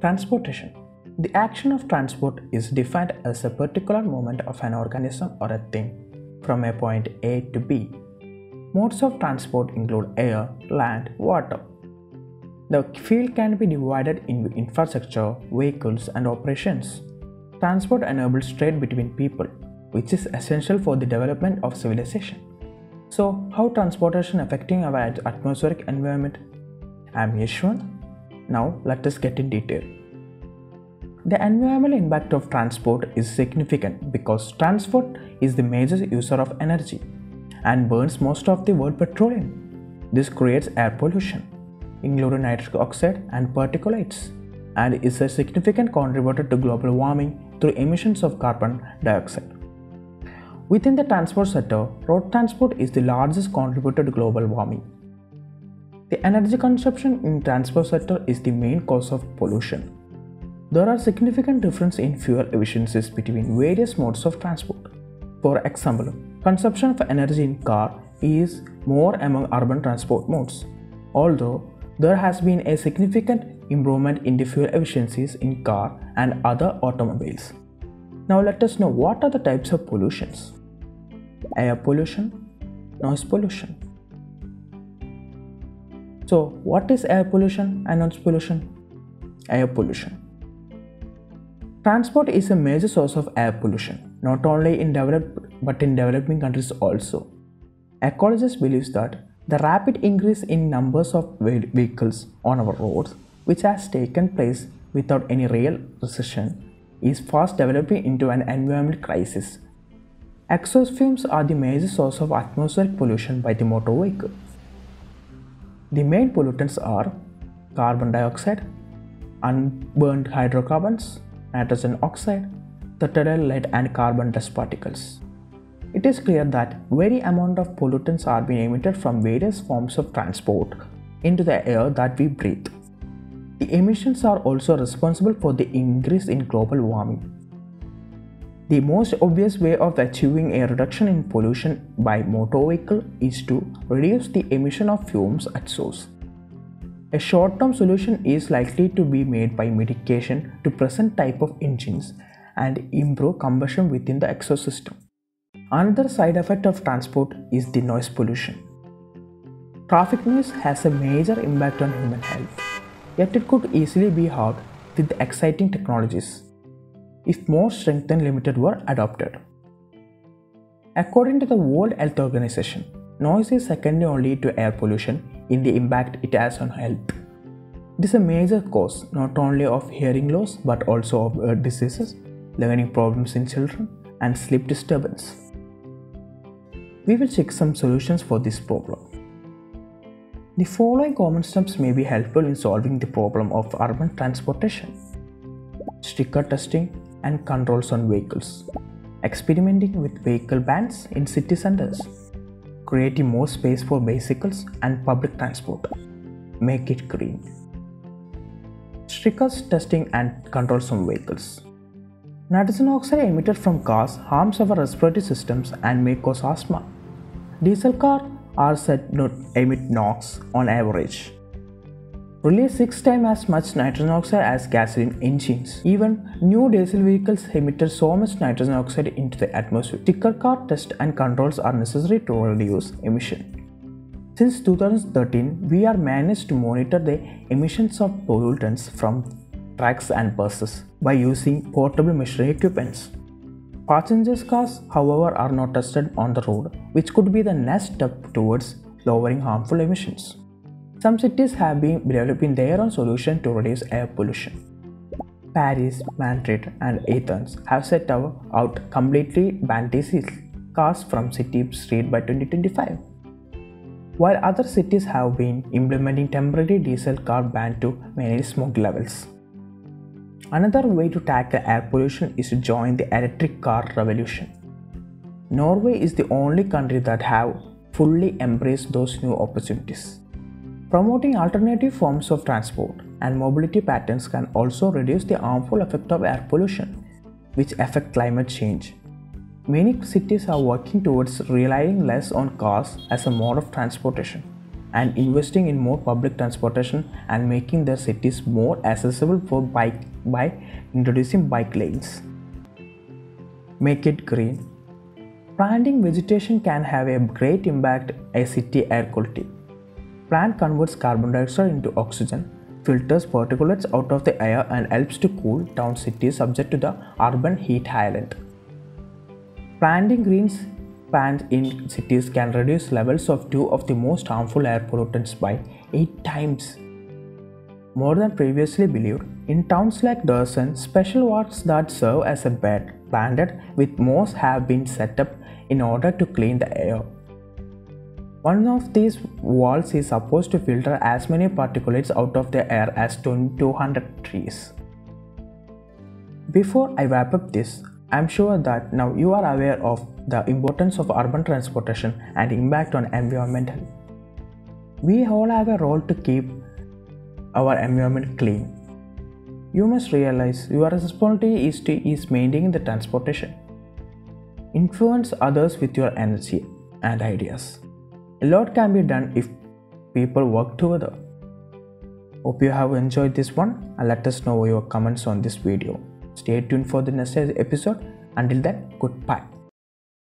Transportation. The action of transport is defined as a particular movement of an organism or a thing from a point A to B. Modes of transport include air, land, water. The field can be divided into infrastructure, vehicles, and operations. Transport enables trade between people, which is essential for the development of civilization. So, how transportation affecting our atmospheric environment? I am Yeshwanth. Now, let us get in detail. The environmental impact of transport is significant because transport is the major user of energy and burns most of the world petroleum. This creates air pollution, including nitric oxide and particulates, and is a significant contributor to global warming through emissions of carbon dioxide. Within the transport sector, road transport is the largest contributor to global warming. The energy consumption in transport sector is the main cause of pollution. There are significant differences in fuel efficiencies between various modes of transport. For example, consumption of energy in car is more among urban transport modes, although there has been a significant improvement in the fuel efficiencies in car and other automobiles. Now let us know what are the types of pollutions. Air pollution, noise pollution. So what is air pollution and noise pollution? Air pollution. Transport is a major source of air pollution, not only in developed but in developing countries also. Ecologists believe that the rapid increase in numbers of vehicles on our roads, which has taken place without any real recession, is fast developing into an environmental crisis. Exhaust fumes are the major source of atmospheric pollution by the motor vehicle. The main pollutants are carbon dioxide, unburned hydrocarbons, nitrogen oxide, lead and carbon dust particles. It is clear that very amount of pollutants are being emitted from various forms of transport into the air that we breathe. The emissions are also responsible for the increase in global warming. The most obvious way of achieving a reduction in pollution by motor vehicle is to reduce the emission of fumes at source. A short-term solution is likely to be made by modification to present type of engines and improve combustion within the exhaust system. Another side effect of transport is the noise pollution. Traffic noise has a major impact on human health, yet it could easily be halved with exciting technologies if more strengthened limits were adopted. According to the World Health Organization, noise is second only to air pollution in the impact it has on health. It is a major cause not only of hearing loss but also of ear diseases, learning problems in children, and sleep disturbance. We will check some solutions for this problem. The following common steps may be helpful in solving the problem of urban transportation. Sticker testing and controls on vehicles. Experimenting with vehicle bans in city centers creating more space for bicycles and public transport. Make it green. Stricter testing and controls on vehicles. Nitrogen oxide emitted from cars harms our respiratory systems and may cause asthma. Diesel cars are said to emit NOx on average release six times as much nitrogen oxide as gasoline engines. Even new diesel vehicles emitted so much nitrogen oxide into the atmosphere. Sticker car tests and controls are necessary to reduce emission. Since 2013, we are managed to monitor the emissions of pollutants from trucks and buses by using portable measuring equipments. Passengers cars, however, are not tested on the road, which could be the next step towards lowering harmful emissions. Some cities have been developing their own solution to reduce air pollution. Paris, Madrid, and Athens have set out completely ban diesel cars from city street by 2025. While other cities have been implementing temporary diesel car ban to manage smoke levels. Another way to tackle air pollution is to join the electric car revolution. Norway is the only country that have fully embraced those new opportunities. Promoting alternative forms of transport and mobility patterns can also reduce the harmful effect of air pollution, which affect climate change. Many cities are working towards relying less on cars as a mode of transportation. and investing in more public transportation and making their cities more accessible for bike by introducing bike lanes. Make it green. Planting vegetation can have a great impact on city air quality. Plant converts carbon dioxide into oxygen, filters particulates out of the air and helps to cool down cities subject to the urban heat island. Planting greens plants in cities can reduce levels of two of the most harmful air pollutants by 8 times. More than previously believed, in towns like Dresden, special walks that serve as a bed planted with moss have been set up in order to clean the air. One of these walls is supposed to filter as many particulates out of the air as 200 trees. Before I wrap up this, I'm sure that now you are aware of the importance of urban transportation and impact on environment. We all have a role to keep our environment clean. You must realize your responsibility is to is maintaining the transportation. Influence others with your energy and ideas. A lot can be done if people work together. Hope you have enjoyed this one and let us know your comments on this video. Stay tuned for the next episode. Until then, goodbye.